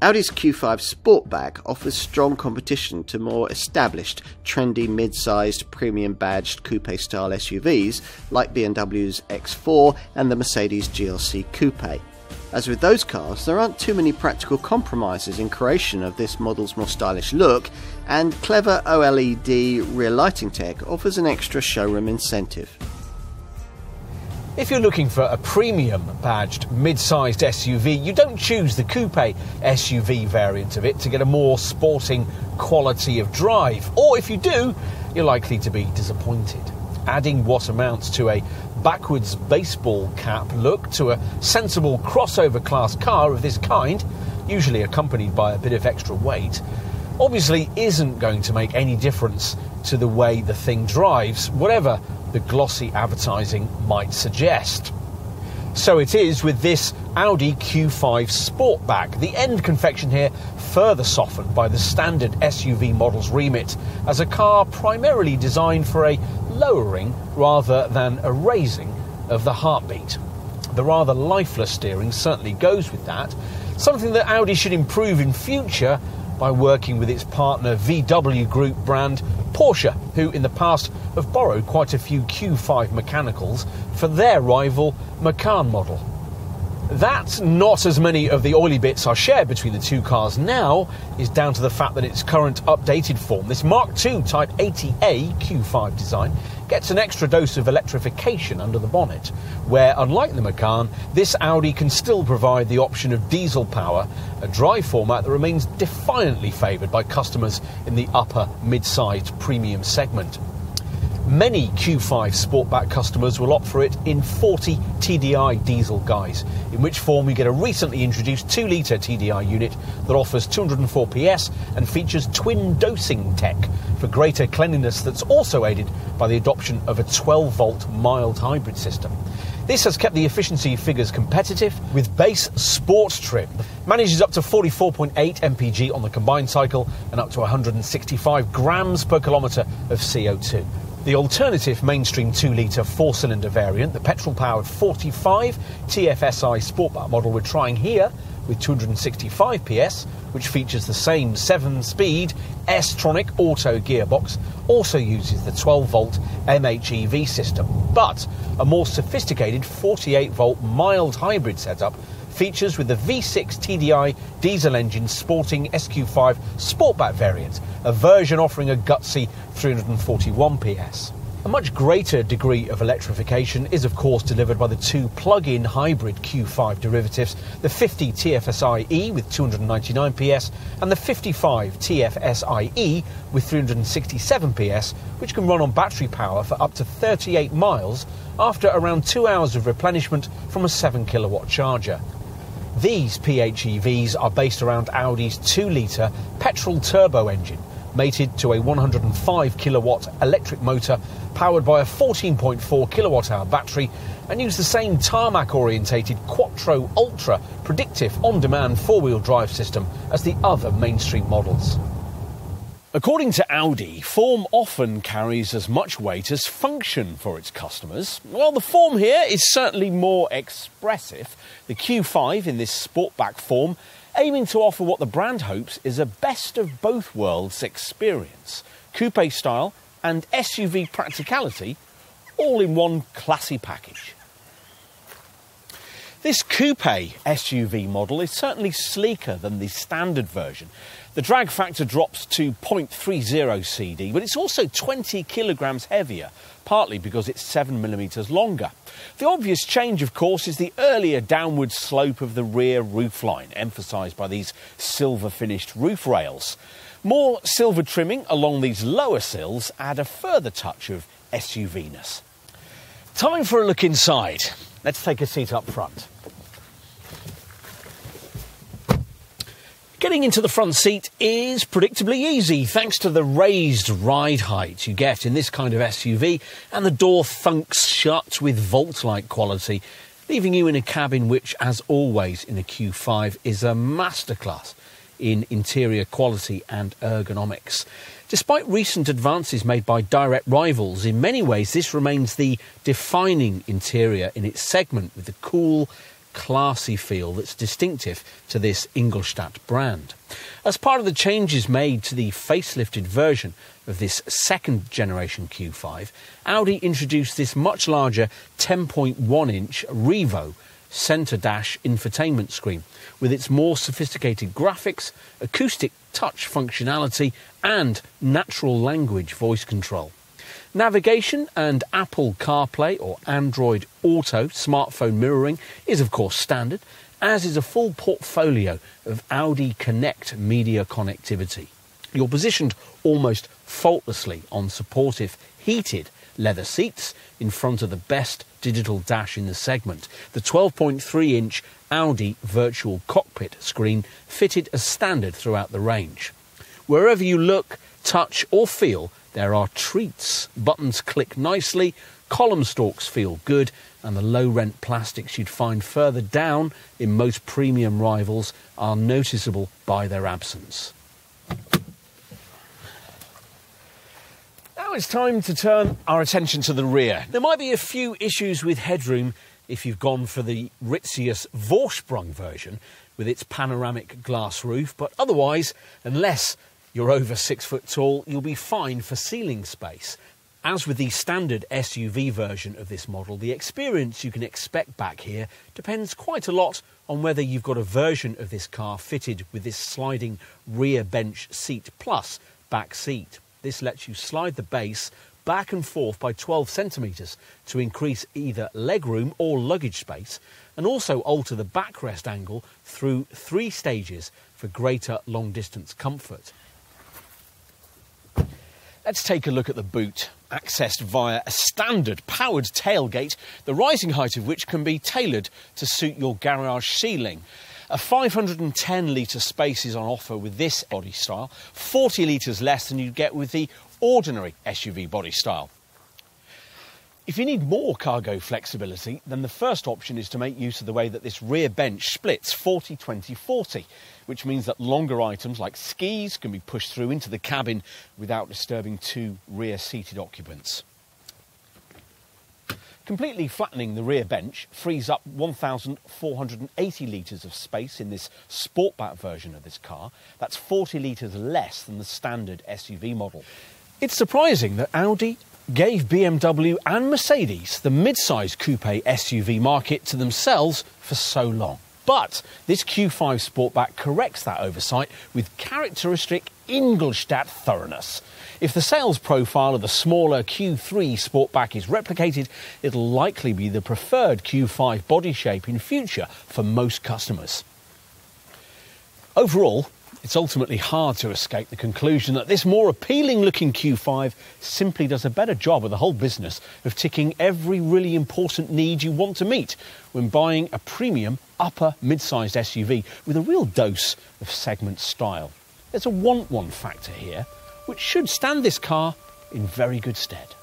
Audi's Q5 Sportback offers strong competition to more established, trendy mid-sized, premium badged coupe style SUVs like BMW's X4 and the Mercedes GLC Coupe. As with those cars, there aren't too many practical compromises in creation of this model's more stylish look, and clever OLED rear lighting tech offers an extra showroom incentive. If you're looking for a premium badged mid-sized SUV, you don't choose the coupe SUV variant of it to get a more sporting quality of drive. Or if you do, you're likely to be disappointed. Adding what amounts to a backwards baseball cap look to a sensible crossover class car of this kind, usually accompanied by a bit of extra weight, obviously isn't going to make any difference to the way the thing drives, whatever the glossy advertising might suggest. So it is with this Audi Q5 Sportback. The end confection here further softened by the standard SUV model's remit as a car primarily designed for a lowering rather than a raising of the heartbeat. The rather lifeless steering certainly goes with that, something that Audi should improve in future by working with its partner VW Group brand Porsche, who in the past have borrowed quite a few Q5 mechanicals for their rival Macan model. That not as many of the oily bits are shared between the two cars now is down to the fact that its current updated form, this Mark II Type 80A Q5 design, gets an extra dose of electrification under the bonnet, where, unlike the Macan, this Audi can still provide the option of diesel power, a drive format that remains defiantly favoured by customers in the upper mid-sized premium segment. Many Q5 Sportback customers will opt for it in 40 TDI diesel guise, in which form you get a recently introduced 2 litre TDI unit that offers 204 PS and features twin dosing tech for greater cleanliness that's also aided by the adoption of a 12 volt mild hybrid system. This has kept the efficiency figures competitive with base sports trim. Manages up to 44.8 mpg on the combined cycle and up to 165 grams per kilometre of CO2. The alternative mainstream 2 litre four cylinder variant, the petrol powered 45 TFSI Sportback model we're trying here with 265 PS, which features the same 7 speed S Tronic auto gearbox, also uses the 12 volt MHEV system, but a more sophisticated 48 volt mild hybrid setup features with the V6 TDI diesel engine sporting SQ5 Sportback variant, a version offering a gutsy 341 PS. A much greater degree of electrification is, of course, delivered by the two plug in hybrid Q5 derivatives the 50 TFSI-E with 299 PS and the 55 TFSI-E with 367 PS, which can run on battery power for up to 38 miles after around two hours of replenishment from a 7 kilowatt charger. These PHEVs are based around Audi's 2 litre petrol turbo engine, mated to a 105 kilowatt electric motor powered by a 14.4 kilowatt hour battery and use the same tarmac orientated Quattro Ultra predictive on demand four wheel drive system as the other mainstream models. According to Audi, form often carries as much weight as function for its customers. Well, the form here is certainly more expressive. The Q5 in this sportback form, aiming to offer what the brand hopes is a best of both worlds experience coupe style and SUV practicality, all in one classy package. This coupe SUV model is certainly sleeker than the standard version. The drag factor drops to 0.30 CD, but it's also 20 kilograms heavier, partly because it's 7 millimeters longer. The obvious change, of course, is the earlier downward slope of the rear roofline, emphasised by these silver finished roof rails. More silver trimming along these lower sills add a further touch of SUV-ness. Time for a look inside. Let's take a seat up front. Getting into the front seat is predictably easy thanks to the raised ride height you get in this kind of SUV, and the door thunks shut with vault like quality, leaving you in a cabin which, as always in a Q5, is a masterclass in interior quality and ergonomics. Despite recent advances made by direct rivals, in many ways this remains the defining interior in its segment with the cool, classy feel that's distinctive to this Ingolstadt brand. As part of the changes made to the facelifted version of this second generation Q5, Audi introduced this much larger 10.1 inch Revo centre dash infotainment screen with its more sophisticated graphics, acoustic touch functionality, and natural language voice control. Navigation and Apple CarPlay or Android Auto smartphone mirroring is, of course, standard, as is a full portfolio of Audi Connect media connectivity. You're positioned almost faultlessly on supportive heated leather seats in front of the best digital dash in the segment. The 12.3 inch Audi virtual cockpit screen fitted as standard throughout the range. Wherever you look, touch, or feel, there are treats. Buttons click nicely, column stalks feel good, and the low rent plastics you'd find further down in most premium rivals are noticeable by their absence. Now it's time to turn our attention to the rear. There might be a few issues with headroom if you've gone for the Ritzius Vorsprung version with its panoramic glass roof, but otherwise, unless you're over six foot tall, you'll be fine for ceiling space. As with the standard SUV version of this model, the experience you can expect back here depends quite a lot on whether you've got a version of this car fitted with this sliding rear bench seat plus back seat. This lets you slide the base back and forth by 12 centimetres to increase either legroom or luggage space and also alter the backrest angle through three stages for greater long distance comfort. Let's take a look at the boot, accessed via a standard powered tailgate, the rising height of which can be tailored to suit your garage ceiling. A 510 litre space is on offer with this body style, 40 litres less than you'd get with the ordinary SUV body style. If you need more cargo flexibility, then the first option is to make use of the way that this rear bench splits 40 20 40, which means that longer items like skis can be pushed through into the cabin without disturbing two rear seated occupants. Completely flattening the rear bench frees up 1,480 litres of space in this Sportback version of this car. That's 40 litres less than the standard SUV model. It's surprising that Audi gave BMW and Mercedes the mid-size coupe SUV market to themselves for so long. But this Q5 Sportback corrects that oversight with characteristic Ingolstadt thoroughness. If the sales profile of the smaller Q3 Sportback is replicated, it'll likely be the preferred Q5 body shape in future for most customers. Overall, it's ultimately hard to escape the conclusion that this more appealing looking Q5 simply does a better job of the whole business of ticking every really important need you want to meet when buying a premium upper mid sized SUV with a real dose of segment style. There's a want one factor here which should stand this car in very good stead.